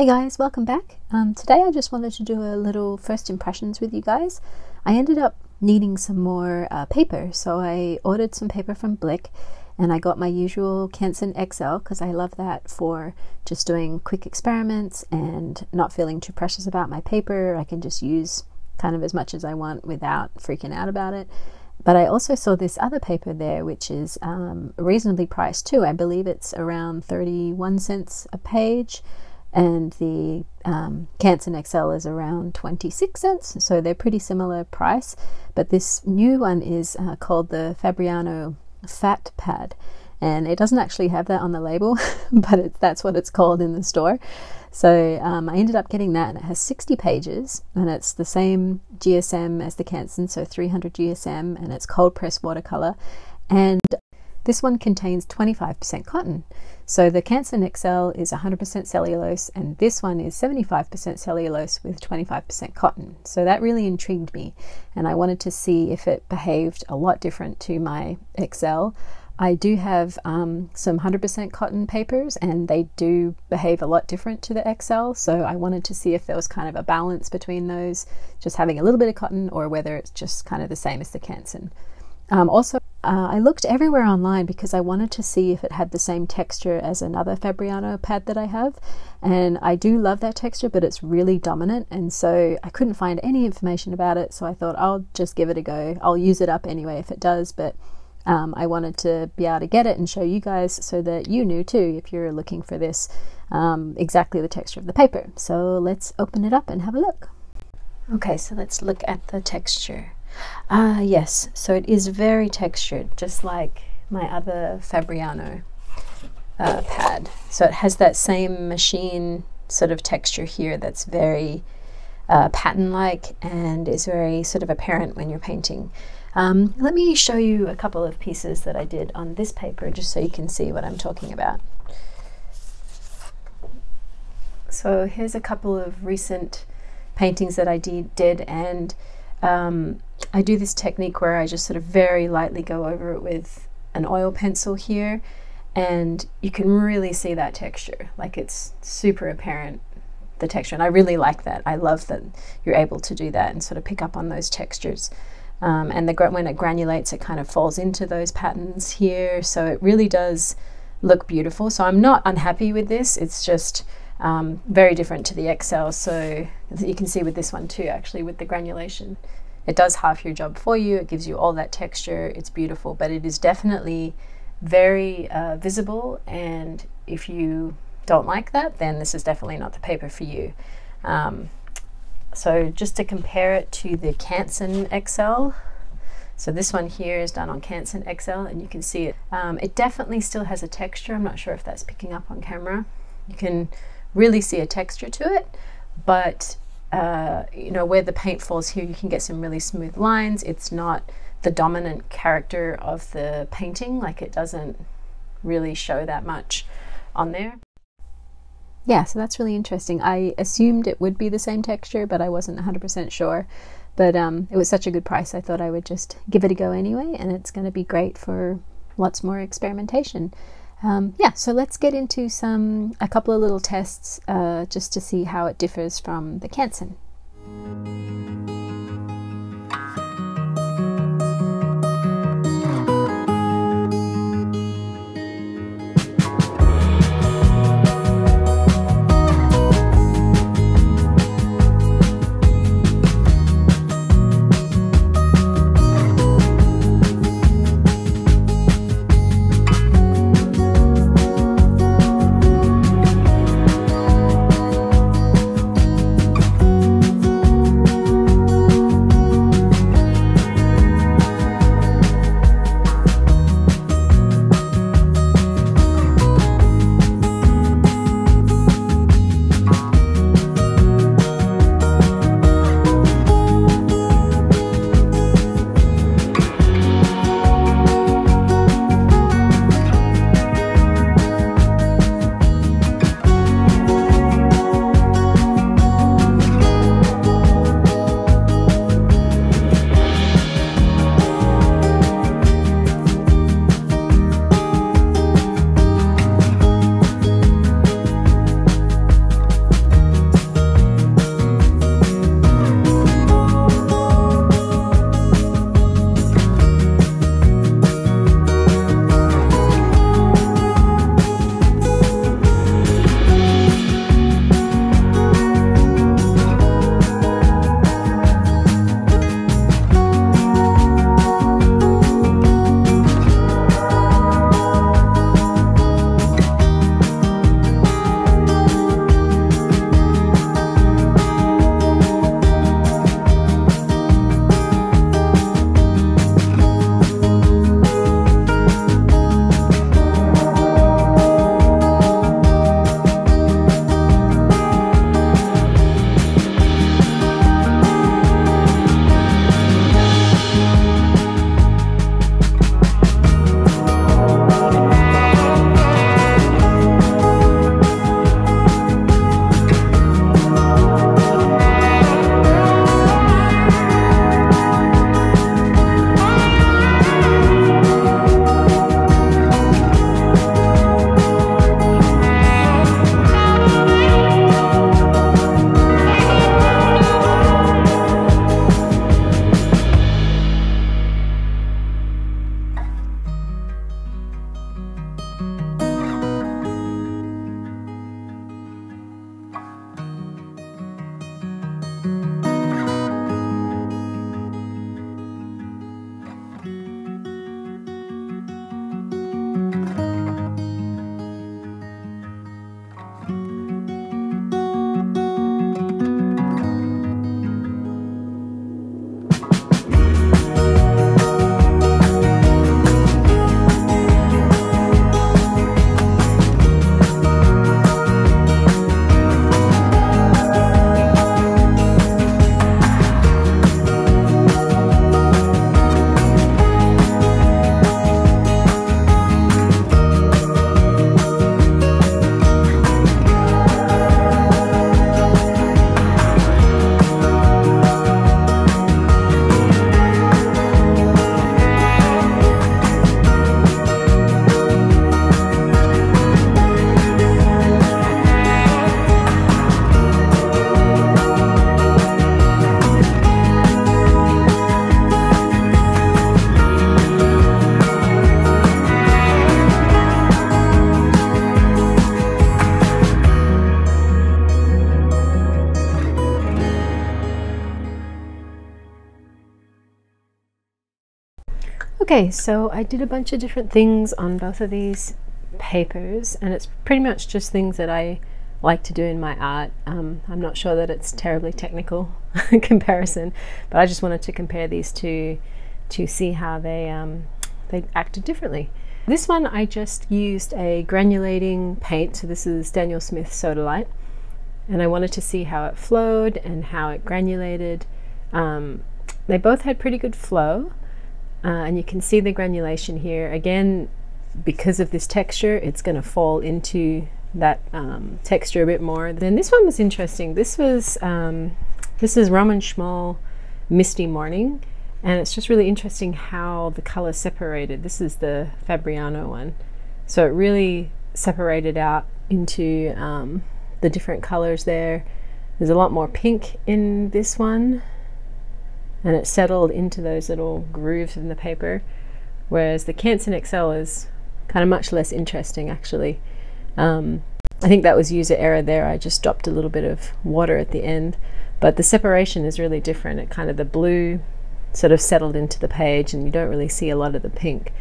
Hey guys, welcome back. Um, today I just wanted to do a little first impressions with you guys. I ended up needing some more uh, paper, so I ordered some paper from Blick and I got my usual Canson XL because I love that for just doing quick experiments and not feeling too precious about my paper. I can just use kind of as much as I want without freaking out about it. But I also saw this other paper there, which is um, reasonably priced too. I believe it's around 31 cents a page and the um, Canson XL is around 26 cents, so they're pretty similar price. But this new one is uh, called the Fabriano Fat Pad, and it doesn't actually have that on the label, but it, that's what it's called in the store. So um, I ended up getting that, and it has 60 pages, and it's the same GSM as the Canson, so 300 GSM, and it's cold press watercolor. And this one contains 25% cotton. So the Canson XL is 100% cellulose, and this one is 75% cellulose with 25% cotton. So that really intrigued me, and I wanted to see if it behaved a lot different to my XL. I do have um, some 100% cotton papers, and they do behave a lot different to the XL. So I wanted to see if there was kind of a balance between those, just having a little bit of cotton, or whether it's just kind of the same as the Canson. Um, also, uh, I looked everywhere online because I wanted to see if it had the same texture as another Fabriano pad that I have. And I do love that texture, but it's really dominant. And so I couldn't find any information about it. So I thought I'll just give it a go. I'll use it up anyway if it does. But um, I wanted to be able to get it and show you guys so that you knew too if you're looking for this um, exactly the texture of the paper. So let's open it up and have a look. Okay, so let's look at the texture. Ah, uh, yes. So it is very textured, just like my other Fabriano uh, pad. So it has that same machine sort of texture here that's very uh, pattern-like and is very sort of apparent when you're painting. Um, let me show you a couple of pieces that I did on this paper just so you can see what I'm talking about. So here's a couple of recent paintings that I did and um, I do this technique where I just sort of very lightly go over it with an oil pencil here and you can really see that texture. Like it's super apparent the texture and I really like that. I love that you're able to do that and sort of pick up on those textures. Um, and the when it granulates it kind of falls into those patterns here so it really does look beautiful. So I'm not unhappy with this. It's just um, very different to the XL so you can see with this one too actually with the granulation it does half your job for you. It gives you all that texture. It's beautiful, but it is definitely very uh, visible. And if you don't like that, then this is definitely not the paper for you. Um, so just to compare it to the Canson XL, so this one here is done on Canson XL and you can see it. Um, it definitely still has a texture. I'm not sure if that's picking up on camera. You can really see a texture to it, but uh, you know, where the paint falls here, you can get some really smooth lines. It's not the dominant character of the painting, like it doesn't really show that much on there. Yeah, so that's really interesting. I assumed it would be the same texture, but I wasn't 100% sure. But um, it was such a good price, I thought I would just give it a go anyway, and it's going to be great for lots more experimentation. Um, yeah, so let's get into some a couple of little tests uh, just to see how it differs from the Canson. Okay, so I did a bunch of different things on both of these papers, and it's pretty much just things that I like to do in my art. Um, I'm not sure that it's terribly technical comparison, but I just wanted to compare these two to see how they um, they acted differently. This one I just used a granulating paint, so this is Daniel Smith Sodalite, and I wanted to see how it flowed and how it granulated. Um, they both had pretty good flow. Uh, and you can see the granulation here. Again, because of this texture, it's going to fall into that um, texture a bit more. Then this one was interesting. This was um, this is Roman Szmal Misty Morning, and it's just really interesting how the color separated. This is the Fabriano one, so it really separated out into um, the different colors there. There's a lot more pink in this one and it settled into those little grooves in the paper. Whereas the Canson XL is kind of much less interesting actually. Um, I think that was user error there. I just dropped a little bit of water at the end, but the separation is really different. It kind of the blue sort of settled into the page and you don't really see a lot of the pink.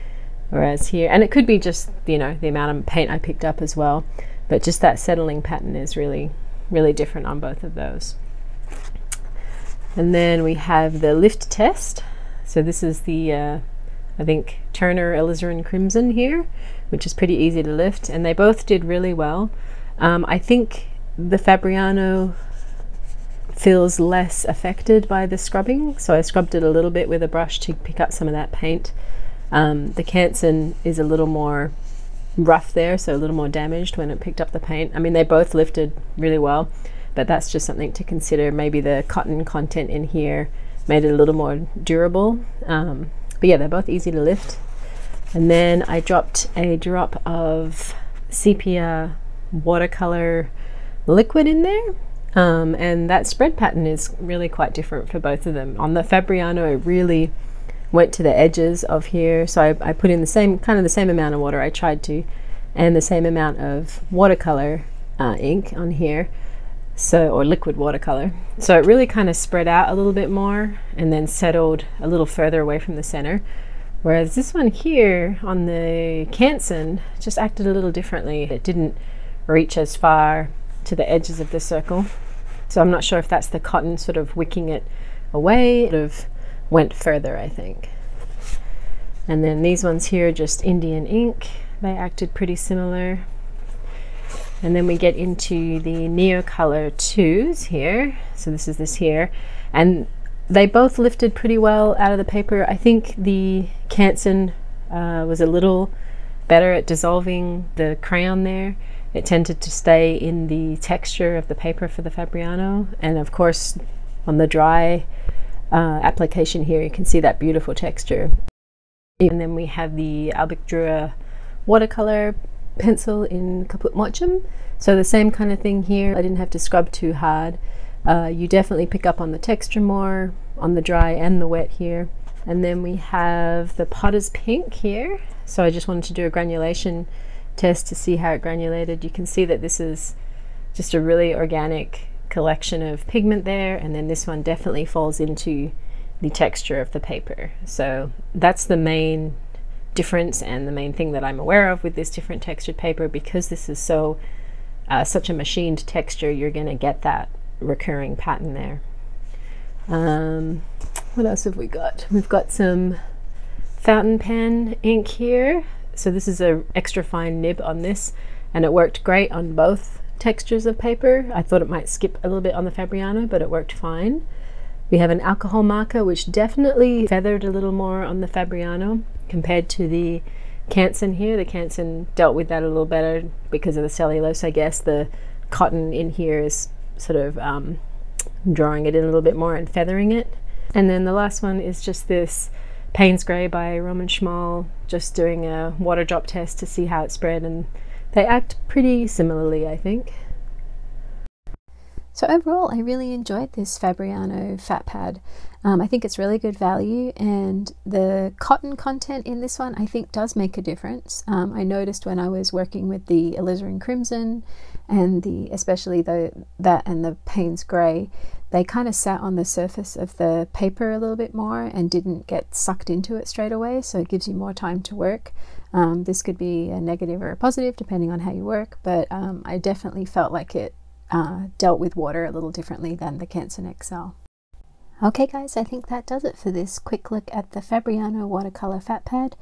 Whereas here, and it could be just, you know, the amount of paint I picked up as well, but just that settling pattern is really, really different on both of those. And then we have the lift test. So this is the, uh, I think, Turner Alizarin Crimson here, which is pretty easy to lift. And they both did really well. Um, I think the Fabriano feels less affected by the scrubbing. So I scrubbed it a little bit with a brush to pick up some of that paint. Um, the Canson is a little more rough there, so a little more damaged when it picked up the paint. I mean, they both lifted really well but that's just something to consider. Maybe the cotton content in here made it a little more durable. Um, but yeah, they're both easy to lift. And then I dropped a drop of sepia watercolor liquid in there. Um, and that spread pattern is really quite different for both of them. On the Fabriano, it really went to the edges of here. So I, I put in the same, kind of the same amount of water I tried to, and the same amount of watercolor uh, ink on here so or liquid watercolor. So it really kind of spread out a little bit more and then settled a little further away from the center. Whereas this one here on the Canson just acted a little differently. It didn't reach as far to the edges of the circle. So I'm not sure if that's the cotton sort of wicking it away. It sort of went further I think. And then these ones here just Indian ink. They acted pretty similar and then we get into the Neocolor 2s here. So this is this here. And they both lifted pretty well out of the paper. I think the Canson uh, was a little better at dissolving the crayon there. It tended to stay in the texture of the paper for the Fabriano. And of course, on the dry uh, application here, you can see that beautiful texture. And then we have the Albrecht watercolor pencil in Caput Mortuum. So the same kind of thing here. I didn't have to scrub too hard. Uh, you definitely pick up on the texture more on the dry and the wet here. And then we have the Potter's Pink here. So I just wanted to do a granulation test to see how it granulated. You can see that this is just a really organic collection of pigment there. And then this one definitely falls into the texture of the paper. So that's the main difference and the main thing that I'm aware of with this different textured paper because this is so uh, such a machined texture you're going to get that recurring pattern there. Um, what else have we got? We've got some fountain pen ink here. So this is a extra fine nib on this and it worked great on both textures of paper. I thought it might skip a little bit on the Fabriano, but it worked fine. We have an alcohol marker, which definitely feathered a little more on the Fabriano compared to the Canson here. The Canson dealt with that a little better because of the cellulose, I guess. The cotton in here is sort of um, drawing it in a little bit more and feathering it. And then the last one is just this Payne's Grey by Roman Szmal, just doing a water drop test to see how it spread, and they act pretty similarly, I think. So overall, I really enjoyed this Fabriano fat pad. Um, I think it's really good value, and the cotton content in this one I think does make a difference. Um, I noticed when I was working with the alizarin crimson and the especially the that and the Payne's grey, they kind of sat on the surface of the paper a little bit more and didn't get sucked into it straight away. So it gives you more time to work. Um, this could be a negative or a positive depending on how you work, but um, I definitely felt like it uh, dealt with water a little differently than the Canson XL. Okay, guys, I think that does it for this quick look at the Fabriano watercolor fat pad.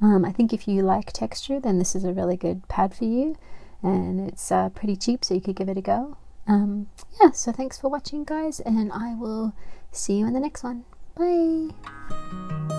Um, I think if you like texture, then this is a really good pad for you and it's uh, pretty cheap, so you could give it a go. Um, yeah, so thanks for watching, guys, and I will see you in the next one. Bye.